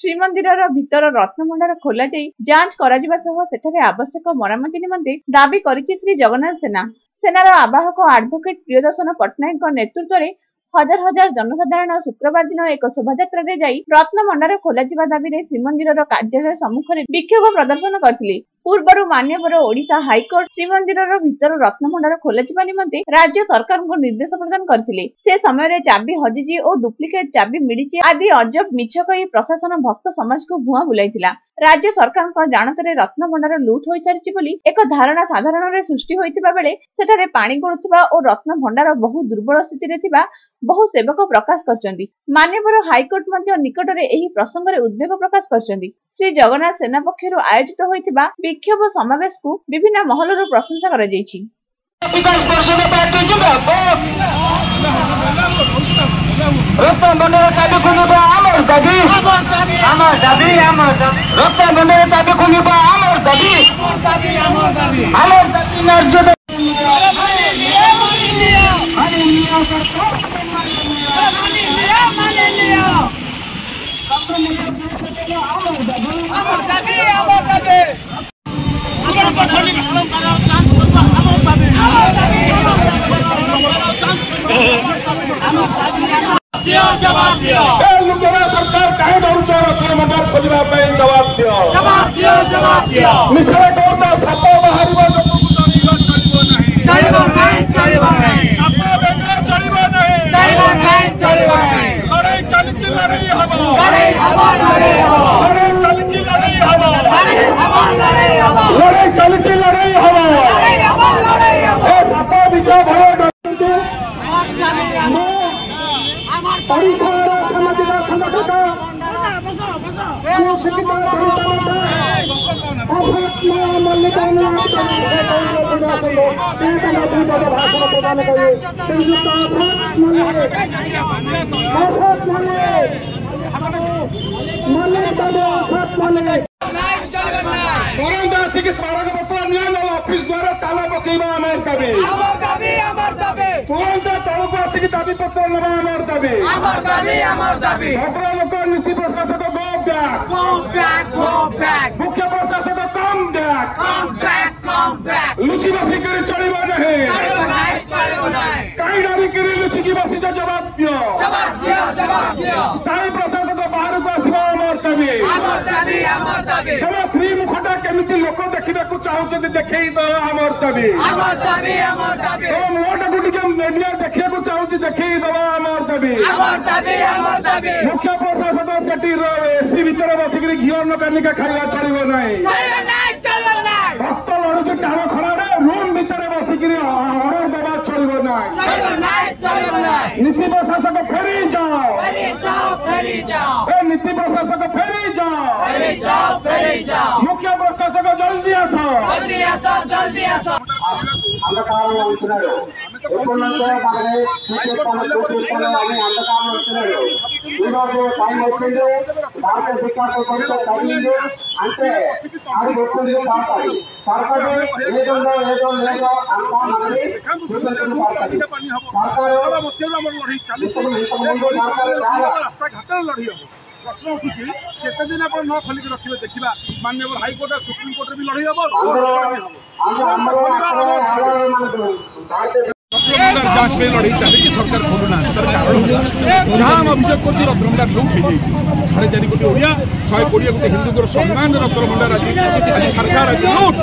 ଶ୍ରୀମନ୍ଦିରର ଭିତର ରତ୍ନଭଣ୍ଡାର ଖୋଲାଯାଇ ଯାଞ୍ଚ କରାଯିବା ସହ ସେଠାରେ ଆବଶ୍ୟକ ମରାମତି ନିମନ୍ତେ ଦାବି କରିଛି ଶ୍ରୀ ଜଗନ୍ନାଥ ସେନା ସେନାର ଆବାହକ ଆଡଭୋକେଟ୍ ପ୍ରିୟଦର୍ଶନ ପଟ୍ଟନାୟକଙ୍କ ନେତୃତ୍ୱରେ ହଜାର হাজার জনসাধারণ শুক্রবার দিন এক শোভাযাত্রায় যাই রত্নভণ্ডার ଖୋଲାଯିବା ଦାବିରେ ଶ୍ରୀମନ୍ଦିରର କାର୍ଯ୍ୟାଳୟ ସମ୍ମୁଖରେ ବିକ୍ଷୋଭ ପ୍ରଦର୍ଶନ କରିଥିଲେ ପୂର୍ବରୁ ମାନ୍ୟବର ଓଡ଼ିଶା ହାଇକୋର୍ଟ ଶ୍ରୀମନ୍ଦିରର ଭିତର ରତ୍ନଭଣ୍ଡାର ଖୋଲାଯିବା ନିମନ୍ତେ ରାଜ୍ୟ ସରକାରଙ୍କୁ ନିର୍ଦ୍ଦେଶ ପ୍ରଦାନ କରିଥିଲେ ସେ ସମୟରେ ଚାବି ହଜିଛି ଓ ଡୁପ୍ଲିକେଟ୍ ଚାବି ମିଳିଛି ଆଦି ଅଜବ ମିଛ କହି ପ୍ରଶାସନ ଭକ୍ତ ସମାଜକୁ ଭୁଆଁ ବୁଲାଇଥିଲା ରାଜ୍ୟ ସରକାରଙ୍କ ଜାଣତରେ ରତ୍ନଭଣ୍ଡାର ଲୁଟ୍ ହୋଇସାରିଛି ବୋଲି ଏକ ଧାରଣା ସାଧାରଣରେ ସୃଷ୍ଟି ହୋଇଥିବା ବେଳେ ସେଠାରେ ପାଣି ଗଳୁଥିବା ଓ ରତ୍ନଭଣ୍ଡାର ବହୁ ଦୁର୍ବଳ ସ୍ଥିତିରେ ଥିବା ବହୁ ସେବକ ପ୍ରକାଶ କରିଛନ୍ତି ମାନ୍ୟବର ହାଇକୋର୍ଟ ମଧ୍ୟ ନିକଟରେ ଏହି ପ୍ରସଙ୍ଗରେ ଉଦ୍ବେଗ ପ୍ରକାଶ କରିଛନ୍ତି ଶ୍ରୀ ଜଗନ୍ନାଥ ସେନା ପକ୍ଷରୁ ଆୟୋଜିତ ହୋଇଥିବା ବିକ୍ଷୋଭ ସମାବେଶକୁ ବିଭିନ୍ନ ମହଲରୁ ପ୍ରଶଂସା କରାଯାଇଛି আমার দাবি আমার দাবি जवाब दियो लुटेरा सरकार कहीं डरुचो रखे मटर खोजवा पे जवाब दियो जवाब दियो जवाब दियो मिठरे कोटा सपो बाहरिबो लोकको चलिबो चलिबो नहीं चलिबो नहीं चलिबो नहीं सपो बेटा चलिबो नहीं चलिबो नहीं चलिबो नहीं लड़ाई चलिचि लड़ाई हबो लड़ाई हबो लड़ाई ତାଲା ପକେଇବା ଆମର ଦାବି ତୁରନ୍ତ ତଳକୁ ଆସିକି ଦାବି ପତ୍ର ନେବା ଆମର ଦାବି ଭଦ୍ର ଲୋକ ନୀତି ପ୍ରଶାସକ back. Go back, go back. मुख्य प्रशासन को come back. Come back, come back. लुची बसी के चढ़ीबा नहीं. चढ़ीबा नहीं, चढ़ीबा नहीं. कहीं डाली करे लुची की बसी जो जवाब दियो. जवाब दियो, जवाब दियो. स्थायी प्रशासन को बाहर का आसवा अमर दाबी. अमर दाबी, अमर दाबी. जब श्री मुखड़ा के मुखटा केमिति लोक देखा चाहते तो देखे ही तो अमर दाबी. अमर दाबी, अमर दाबी. तो मोटा गुड़ी के मेडिया देखे মুখ্যমন্ত্রী দেখিয়ে দেওয়া আমার দাবি মুখ্য প্রশাসক সেটি এসি ভিতরে বসিকি ঘিওর কানিকা খাইবা চলিব নাই ভক্ত লড়ুছি টান খরারে রুম ভিতরে বসিকি অর্ডর দেওয়া চলিব নাই নীতি প্রশাসক ফেরি যাও নীতি প্রশাসক ফেরি যাও মুখ্য প্রশাসক জলদি আস জলদি আস জলদি আস అంధకారంలో ఉంటున్నాడు ఎప్పుడుంటే మనకి చూపిస్తాను చూపిస్తాను అని అంతకాలం వచ్చినాడు ఈరోజు టైం వచ్చింది భారత వికాసం కొంచెం తగ్గింది అంటే అది వస్తుంది పడతాయి పడతాడు ఏదో ఏదో లేదో అంతా మనకి చూపించడం పడతాయి సర్కారు ఇంతకుముందు సర్కారు చాలా প্রশ্ন উঠুছি কেতে দিন আপনার ন খোলিকি রাখবে দেখা মাননীয় হাইকোর্ট আর সুপ্রিম কোর্টে বি লড়াই হব রত্নমুন্ডার যাঞ্চ ପାଇଁ লড়াই চালিয়েছি সরকার খোলুনাহাନ୍ତି তার কারণ হল যা আমি অভিযোগ করছি রত্নমুন্ডা লুট হয়েଯାଇଛି সাড়ে চারি কোটি ওড়িয়া শহে কোড়িয়ে কোটি হিন্দুঙ্কর সম্মান রত্নমুন্ডার আজ আজ সরকার আজ লুট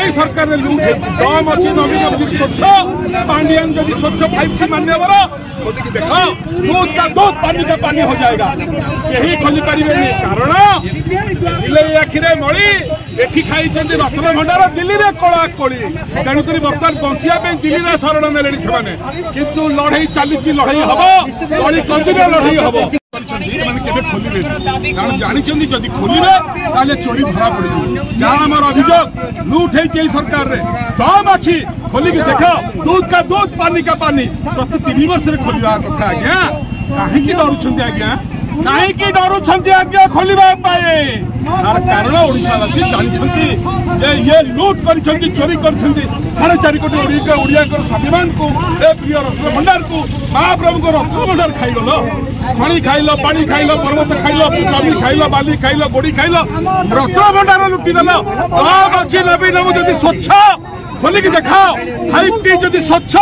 এই সরকারের লুট হয়েছে দম অছি নবীন যদি স্বচ্ছ পাণ্ডিয়ান যদি স্বচ্ছ ফাইভ টি মান্যবর खोद के दिखाओ दूध का दूध पानी का पानी हो जाएगा यही खोज पारे कारण आखिरे मणि ଏଠି ଖାଇଛନ୍ତି ରତ୍ନ ଭଣ୍ଡାର ଦିଲ୍ଲୀରେ କଳା କୋଳି ତେଣୁକରି ବର୍ତ୍ତମାନ ବଞ୍ଚିବା ପାଇଁ ଦିଲ୍ଲୀରେ ଶରଣ ନେଲେଣି ସେମାନେ କିନ୍ତୁ ଲଢେଇ ଚାଲିଛି ଲଢେଇ ହବ କଳି କଦିରେ ଲଢେଇ ହବ ମାନେ କେବେ ଖୋଲିବେ କାରଣ ଜାଣିଛନ୍ତି ଯଦି ଖୋଲିବେ ତାହେଲେ ଚୋରି ଧରା ପଡିବ ଯାହା ଆମର ଅଭିଯୋଗ ଲୁଟ ହେଇଛି ଏଇ ସରକାରରେ ଦମ ଅଛି ଖୋଲିକି ଦେଖ ଦୁଧ କା ଦୁଧ ପାନି କା ପାନି ପ୍ରତି ତିନି ବର୍ଷରେ ଖୋଲିବା କଥା ଆଜ୍ଞା କାହିଁକି ଡରୁଛନ୍ତି ଆଜ୍ଞା କାହିଁକି ଡରୁଛନ୍ତି ଆଜ୍ଞା ଖୋଲିବା ପାଇଁ ତାର କାରଣ ଓଡ଼ିଶାବାସୀ ଜାଣିଛନ୍ତି ଯେ ଇଏ ଲୁଟ୍ କରିଛନ୍ତି ଚୋରି କରିଛନ୍ତି ସାଢ଼େ ଚାରି କୋଟି ଓଡ଼ିଆଙ୍କର ସ୍ୱାଭିମାନକୁ ଏ ପ୍ରିୟ ରତ୍ନ ଭଣ୍ଡାରକୁ ମହାପ୍ରଭୁଙ୍କ ରତ୍ନ ଭଣ୍ଡାର ଖାଇଗଲ ଖଣି ଖାଇଲ ପାଣି ଖାଇଲ ପର୍ବତ ଖାଇଲ ଜମି ଖାଇଲ ବାଲି ଖାଇଲ ଗୋଡ଼ି ଖାଇଲ ରତ୍ନ ଭଣ୍ଡାର ଲୁଟିଦେଲ ଅଛି ନବୀନ ଯଦି ସ୍ୱଚ୍ଛ খোলিকি দেখাও ফাইভ টি যদি স্বচ্ছ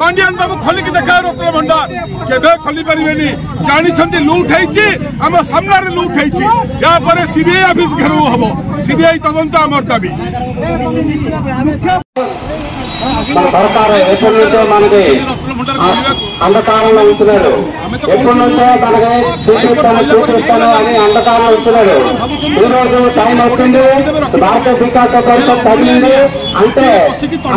পাণ্ডিয়ান বাবু খোলিকি দেখাও রত্ন ভণ্ডার কেবে খোলি পারিবেনি জাঁচান লুট হয়েছি আম সামনারে লুট হয়েছি ইয়াপরে সিবিআই অফিস ঘেরাও হব সিবিআই তদন্ত আমার দাবি మన సర్కారు ఎప్పటి నుంచో మనకి అంధకారంలో ఉంటున్నాడు ఎప్పటి నుంచో మనకి చూపిస్తాను చూపిస్తాను అని అంధకారంలో ఉంటున్నాడు ఈ రోజు టైం వచ్చింది భారత వికాస పరిషత్ తగిలింది అంటే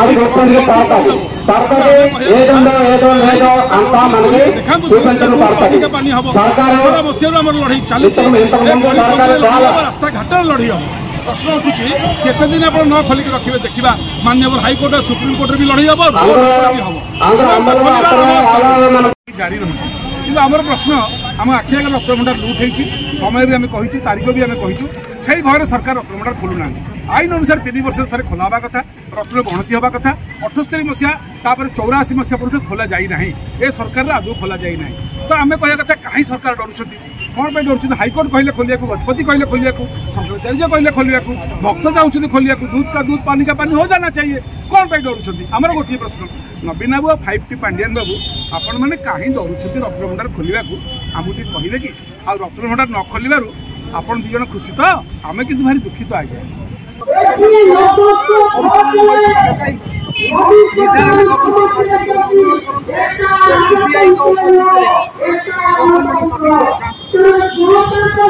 అది ఒక్కరికి పడతాది పడుతుంది ఏదో ఏదో లేదో అంతా మనకి చూపించడం పడతాది సర్కారు ఇంతకు ముందు సర్కారు చాలా প্রশ্ন উঠুଛି କେତେ ଦିନ ଆପଣ ନ ଖୋଲିକି ରଖିବେ ଦେଖିବା ମାନ୍ୟବର ହାଇକୋର୍ଟ ସୁପ୍ରିମକୋର୍ଟରେ ବି ଲଢ଼େଇ ହବ ଜାରି ରହୁଛି କିନ୍ତୁ ଆମର ପ୍ରଶ୍ନ ଆମ ଆଖି ଆଗରେ ରକ୍ତଭଣ୍ଡାର ଲୁଟ୍ ହେଇଛି ସମୟ ବି ଆମେ କହିଛୁ ତାରିଖ ବି ଆମେ କହିଛୁ সেই ভয়ে সরকার রত্নভণ্ডার খোলু না আইন অনুসারে তিন বর্ষ থাকে খোলা হওয়া কথা রত্ন গণতি হওয়া কথা অঠস্তরি মশিয়া তাপরে চৌরাশি মশিয়া পরঠু খোলা যাই না এ সরকারের আদৌ খোলা যাই না তো আমি কহা কথা কাহি সরকার ডরুচ্ছেন କ'ଣ ପାଇଁ ଡରୁଛନ୍ତି ହାଇକୋର୍ଟ କହିଲେ ଖୋଲିବାକୁ ଗଜପତି କହିଲେ ଖୋଲିବାକୁ ଶଙ୍କରାଚାର୍ଯ୍ୟ କହିଲେ ଖୋଲିବାକୁ ଭକ୍ତ ଯାଉଛନ୍ତି ଖୋଲିବାକୁ ଦୁଧ କା ଦୁଧ ପାନି କା ପାନି ହୋ ଜାନା ଚାହିଏ କ'ଣ ପାଇଁ ଡରୁଛନ୍ତି ଆମର ଗୋଟିଏ ପ୍ରଶ୍ନ ନବୀନ ବାବୁ ଆଉ ଫାଇଭ୍ ଟି ପାଣ୍ଡିଆନ ବାବୁ ଆପଣମାନେ କାହିଁ ଡରୁଛନ୍ତି ରତ୍ନଭଣ୍ଡାର ଖୋଲିବାକୁ ଆମକୁ ଟିକେ କହିଲେ କି ଆଉ ରତ୍ନଭଣ୍ଡାର ନ ଖୋଲିବାରୁ ଆପଣ ଦୁଇ ଜଣ ଖୁସି ତ ଆମେ କିନ୍ତୁ ଭାରି ଦୁଃଖିତ ଆଜ୍ଞା ବିଧାନସଭା